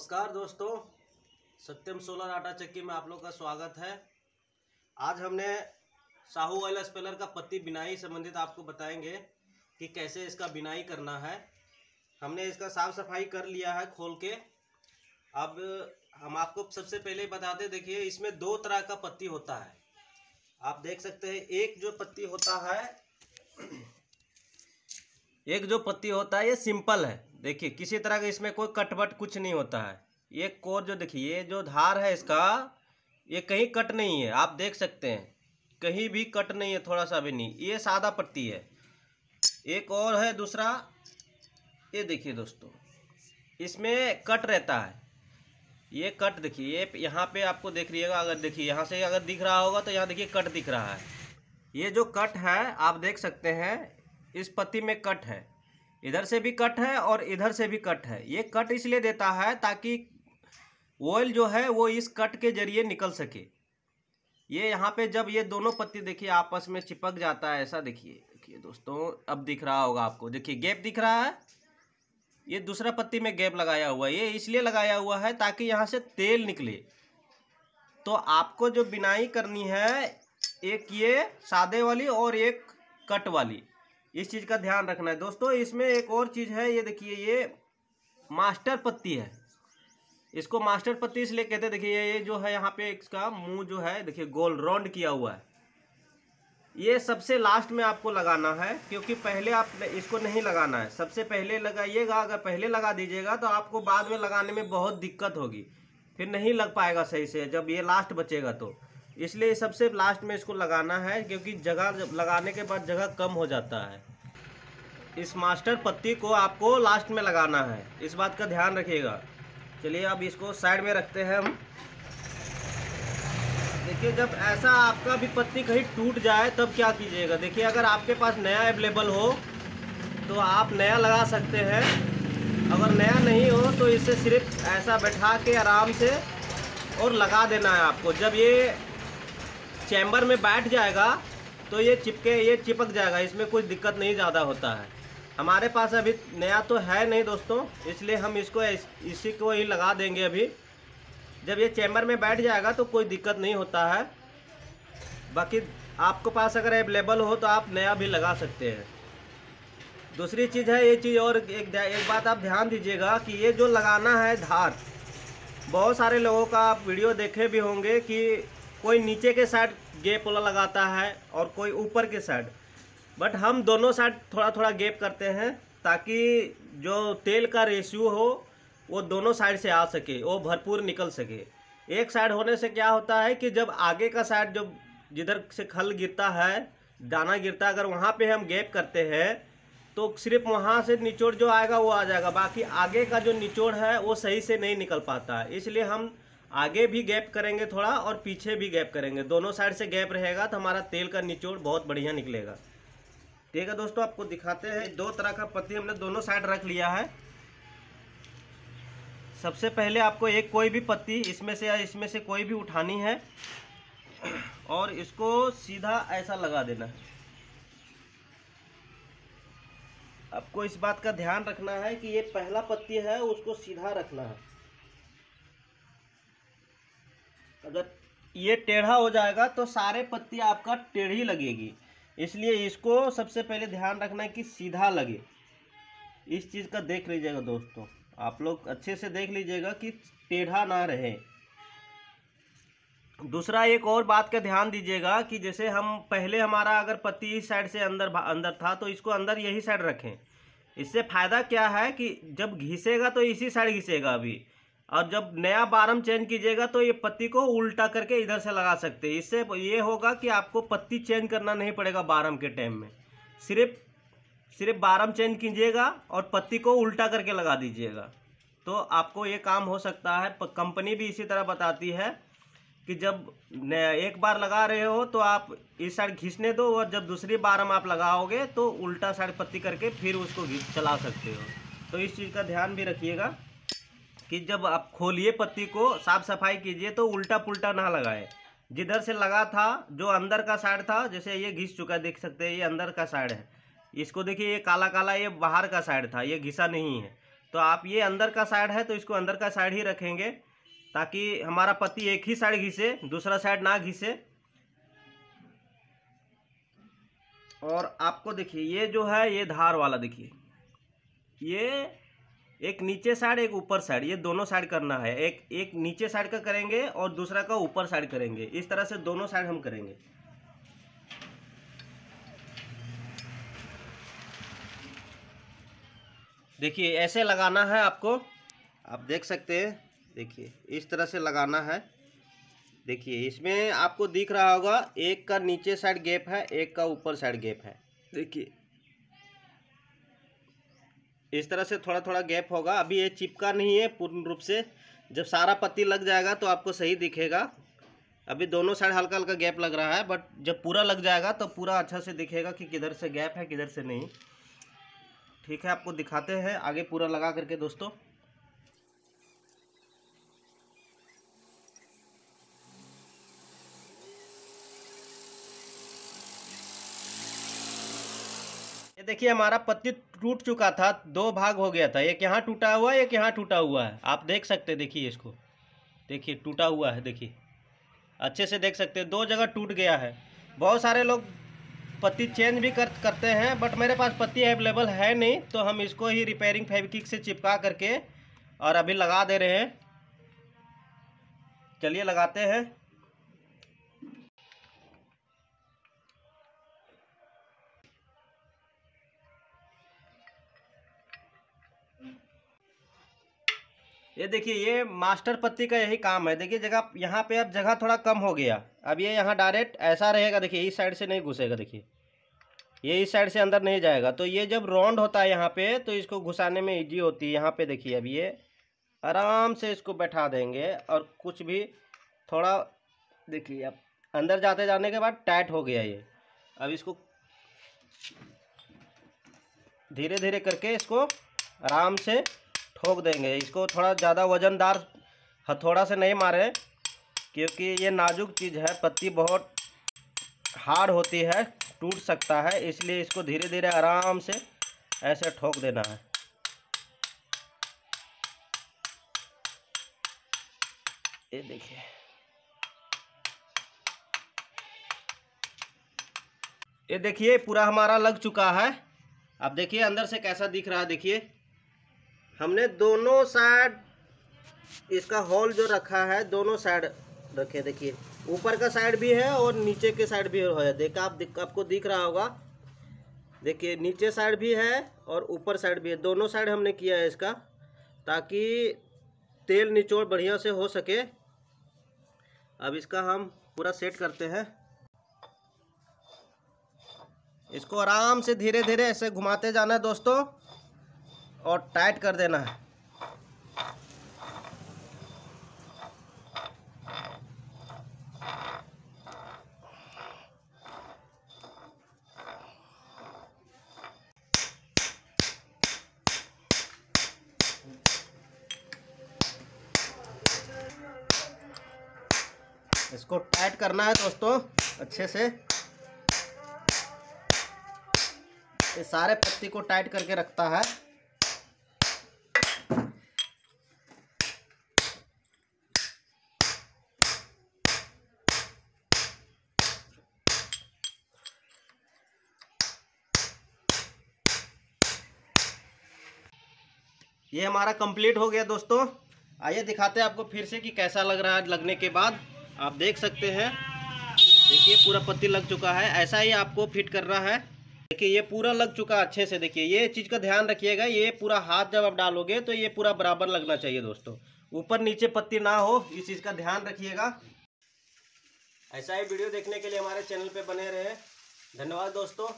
नमस्कार दोस्तों, सत्यम सोलर आटा चक्की में आप लोग का स्वागत है। आज हमने साहू ऑयल स्पेलर का पत्ती बिनाई संबंधित आपको बताएँगे कि कैसे इसका बिनाई करना है। हमने इसका साफ़ सफ़ाई कर लिया है खोल के। अब हम आपको सबसे पहले बताते देखिए, इसमें दो तरह का पत्ती होता है। आप देख सकते हैं, एक जो पत्ती होता है, एक जो पत्ती होता है, ये सिंपल है। देखिए, किसी तरह का इसमें कोई कटवट कुछ नहीं होता है। ये कोर जो देखिए, ये जो धार है इसका, ये कहीं कट नहीं है। आप देख सकते हैं, कहीं भी कट नहीं है थोड़ा सा भी नहीं। ये सादा पत्ती है। एक और है दूसरा, ये देखिए दोस्तों, इसमें कट रहता है। ये कट देखिए, ये यहाँ पे आपको देख रहिएगा, अगर देखिए, यहाँ से अगर दिख रहा होगा तो यहाँ देखिए कट दिख रहा है। ये जो कट है, आप देख सकते हैं, इस पत्ती में कट है। इधर से भी कट है और इधर से भी कट है। ये कट इसलिए देता है ताकि ऑयल जो है वो इस कट के ज़रिए निकल सके। ये यहाँ पे जब ये दोनों पत्ती देखिए आपस में चिपक जाता है, ऐसा देखिए। देखिए दोस्तों, अब दिख रहा होगा आपको। देखिए, गैप दिख रहा है। ये दूसरा पत्ती में गैप लगाया हुआ है। ये इसलिए लगाया हुआ है ताकि यहाँ से तेल निकले। तो आपको जो बिनाई करनी है, एक ये सादे वाली और एक कट वाली। इस चीज़ का ध्यान रखना है। दोस्तों, इसमें एक और चीज़ है, ये देखिए, ये मास्टर पत्ती है। इसको मास्टर पत्ती इसलिए कहते हैं, देखिए, ये जो है यहाँ पे इसका मुँह जो है, देखिए, गोल राउंड किया हुआ है। ये सबसे लास्ट में आपको लगाना है, क्योंकि पहले आप इसको नहीं लगाना है। सबसे पहले लगाइएगा, अगर पहले लगा दीजिएगा तो आपको बाद में लगाने में बहुत दिक्कत होगी। फिर नहीं लग पाएगा सही से, जब ये लास्ट बचेगा तो। इसलिए सबसे लास्ट में इसको लगाना है, क्योंकि जगह लगाने के बाद जगह कम हो जाता है। इस मास्टर पत्ती को आपको लास्ट में लगाना है। इस बात का ध्यान रखिएगा। चलिए अब इसको साइड में रखते हैं हम। देखिए, जब ऐसा आपका भी पत्ती कहीं टूट जाए, तब क्या कीजिएगा? देखिए, अगर आपके पास नया अवेलेबल हो तो आप नया लगा सकते हैं। अगर नया नहीं हो तो इसे सिर्फ़ ऐसा बैठा के आराम से और लगा देना है आपको। जब ये चैम्बर में बैठ जाएगा तो ये चिपके ये चिपक जाएगा इसमें कोई दिक्कत नहीं ज़्यादा होता है। हमारे पास अभी नया तो है नहीं दोस्तों इसलिए हम इसको इस, इसी को ही लगा देंगे अभी। जब ये चैम्बर में बैठ जाएगा तो कोई दिक्कत नहीं होता है। बाकी आपके पास अगर अवेलेबल हो तो आप नया भी लगा सकते हैं। दूसरी चीज़ है ये चीज़ और एक एक बात आप ध्यान दीजिएगा कि ये जो लगाना है धार बहुत सारे लोगों का आप वीडियो देखे भी होंगे कि कोई नीचे के साइड गेप वाला लगाता है और कोई ऊपर के साइड। बट हम दोनों साइड थोड़ा थोड़ा गेप करते हैं ताकि जो तेल का रेशियो हो, वो दोनों साइड से आ सके, वो भरपूर निकल सके। एक साइड होने से क्या होता है कि जब आगे का साइड जब जिधर से खल गिरता है, दाना गिरता है, अगर वहाँ पे हम गैप करते हैं तो सिर्फ़ वहाँ से निचोड़ जो आएगा वो आ जाएगा। बाकी आगे का जो निचोड़ है, वो सही से नहीं निकल पाता है। इसलिए हम आगे भी गैप करेंगे थोड़ा और पीछे भी गैप करेंगे। दोनों साइड से गैप रहेगा तो हमारा तेल का निचोड़ बहुत बढ़िया निकलेगा। ठीक है दोस्तों, आपको दिखाते हैं। दो तरह का पत्ती हमने दोनों साइड रख लिया है। सबसे पहले आपको एक कोई भी पत्ती इसमें से या इसमें से कोई भी उठानी है और इसको सीधा ऐसा लगा देना है। आपको इस बात का ध्यान रखना है कि ये पहला पत्ती है, उसको सीधा रखना है। अगर ये टेढ़ा हो जाएगा तो सारे पत्ती आपका टेढ़ी लगेगी। इसलिए इसको सबसे पहले ध्यान रखना है कि सीधा लगे। इस चीज़ का देख लीजिएगा दोस्तों। आप लोग अच्छे से देख लीजिएगा कि टेढ़ा ना रहे। दूसरा एक और बात का ध्यान दीजिएगा कि जैसे हम पहले हमारा अगर पत्ती इस साइड से अंदर अंदर था तो इसको अंदर यही साइड रखें। इससे फ़ायदा क्या है कि जब घिसेगा तो इसी साइड घिसेगा अभी। और जब नया बारम चेंज कीजिएगा तो ये पत्ती को उल्टा करके इधर से लगा सकते हैं। इससे ये होगा कि आपको पत्ती चेंज करना नहीं पड़ेगा बारम के टाइम में। सिर्फ़ सिर्फ़ बारम चेंज कीजिएगा और पत्ती को उल्टा करके लगा दीजिएगा। तो आपको ये काम हो सकता है। कंपनी भी इसी तरह बताती है कि जब एक बार लगा रहे हो तो आप इस साइड घिसने दो और जब दूसरी बारम आप लगाओगे तो उल्टा साइड पत्ती करके फिर उसको चला सकते हो। तो इस चीज़ का ध्यान भी रखिएगा। कि जब आप खोलिए पत्ती को, साफ़ सफ़ाई कीजिए तो उल्टा पुल्टा ना लगाए। जिधर से लगा था, जो अंदर का साइड था, जैसे ये घिस चुका है, देख सकते हैं, ये अंदर का साइड है। इसको देखिए, ये काला काला ये बाहर का साइड था, ये घिसा नहीं है। तो आप ये अंदर का साइड है तो इसको अंदर का साइड ही रखेंगे, ताकि हमारा पत्ती एक ही साइड घिसे, दूसरा साइड ना घिसे। और आपको देखिए, ये जो है, ये धार वाला देखिए। ये एक नीचे साइड, एक ऊपर साइड, ये दोनों साइड करना है। एक एक नीचे साइड का करेंगे और दूसरा का ऊपर साइड करेंगे। इस तरह से दोनों साइड हम करेंगे। देखिए, ऐसे लगाना है आपको। आप देख सकते हैं। देखिए, इस तरह से लगाना है। देखिए, इसमें आपको दिख रहा होगा, एक का नीचे साइड गैप है, एक का ऊपर साइड गैप है। देखिए इस तरह से थोड़ा थोड़ा गैप होगा। अभी ये चिपका नहीं है पूर्ण रूप से। जब सारा पत्ती लग जाएगा तो आपको सही दिखेगा। अभी दोनों साइड हल्का हल्का गैप लग रहा है बट जब पूरा लग जाएगा तो पूरा अच्छा से दिखेगा कि किधर से गैप है, किधर से नहीं। ठीक है, आपको दिखाते हैं। आगे पूरा लगा करके दोस्तों। ये देखिए, हमारा पत्ती टूट चुका था, दो भाग हो गया था, एक यहाँ टूटा हुआ है एक यहाँ टूटा हुआ है। आप देख सकते, देखिए इसको। देखिए, टूटा हुआ है, देखिए। अच्छे से देख सकते दो जगह टूट गया है। बहुत सारे लोग पत्ती चेंज भी कर, करते हैं, बट मेरे पास पत्ती अवेलेबल है नहीं तो हम इसको ही रिपेयरिंग फेविकिक से चिपका करके और अभी लगा दे रहे हैं। चलिए, लगाते हैं। ये देखिए, ये मास्टर पत्ती का यही काम है। देखिए, जगह, यहाँ पे अब जगह थोड़ा कम हो गया। अब ये यहाँ डायरेक्ट ऐसा रहेगा, देखिए, इस साइड से नहीं घुसेगा, देखिए। ये इस साइड से अंदर नहीं जाएगा। तो ये जब राउंड होता है यहाँ पे तो इसको घुसाने में इजी होती है। यहाँ पे देखिए, अब ये आराम से इसको बैठा देंगे और कुछ भी थोड़ा, देखिए, अब अंदर जाते जाने के बाद टाइट हो गया ये। अब इसको धीरे धीरे करके इसको आराम से ठोक देंगे। इसको थोड़ा ज़्यादा वज़नदार हथौड़ा से नहीं मारे, क्योंकि ये नाजुक चीज़ है। पत्ती बहुत हार्ड होती है, टूट सकता है, इसलिए इसको धीरे धीरे आराम से ऐसे ठोक देना है। ये देखिए। ये देखिए, पूरा हमारा लग चुका है। अब देखिए, अंदर से कैसा दिख रहा है, देखिए। हमने दोनों साइड इसका होल जो रखा है दोनों साइड रखे देखिए ऊपर का साइड भी है और नीचे के साइड भी है देखा आप दिख, आपको दिख रहा होगा। देखिए नीचे साइड भी है और ऊपर साइड भी है। दोनों साइड हमने किया है इसका ताकि तेल निचोड़ बढ़िया से हो सके। अब इसका हम पूरा सेट करते हैं। इसको आराम से धीरे धीरे ऐसे घुमाते जाना है दोस्तों। और टाइट कर देना है। इसको टाइट करना है दोस्तों, अच्छे से। ये सारे पत्ती को टाइट करके रखता है। ये हमारा कंप्लीट हो गया दोस्तों। आइए दिखाते हैं आपको फिर से कि कैसा लग रहा है लगने के बाद। आप देख सकते हैं। देखिए, पूरा पत्ती लग चुका है। ऐसा ही आपको फिट करना है। देखिए, ये पूरा लग चुका अच्छे से। देखिए, ये चीज़ का ध्यान रखिएगा। ये पूरा हाथ जब आप डालोगे तो ये पूरा बराबर लगना चाहिए दोस्तों। ऊपर नीचे पत्ती ना हो, इस चीज़ का ध्यान रखिएगा। ऐसा ही वीडियो देखने के लिए हमारे चैनल पे बने रहे। धन्यवाद दोस्तों।